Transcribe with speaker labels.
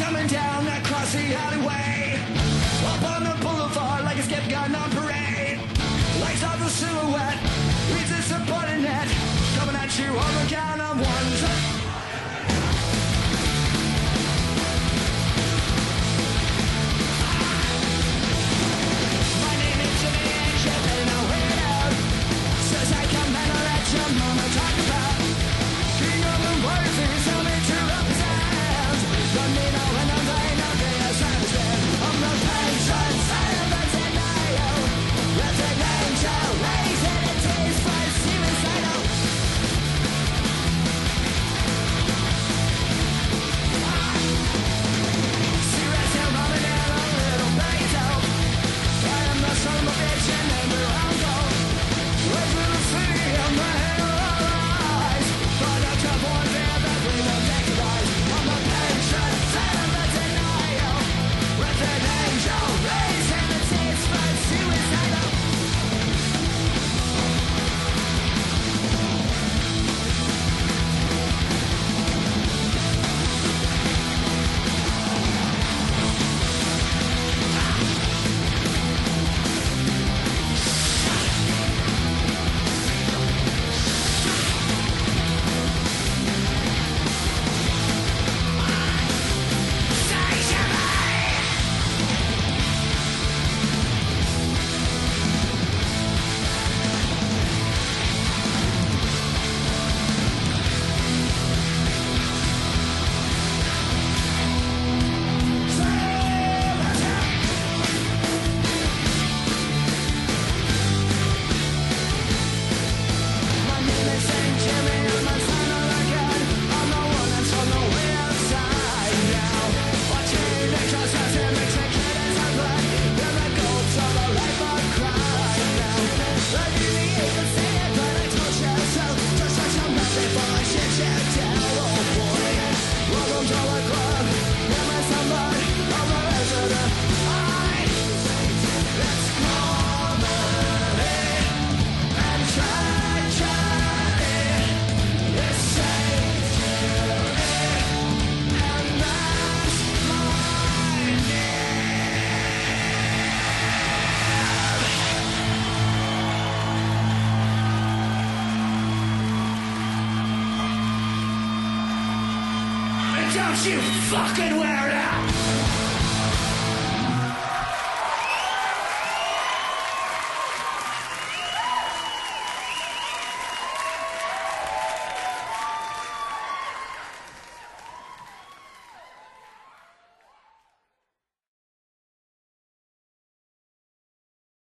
Speaker 1: coming down across the alleyway. Up on the boulevard like a skip gun on parade. Lights on the silhouette, reads insubordinate. Coming at you all count on one time. don't you fucking wear it out?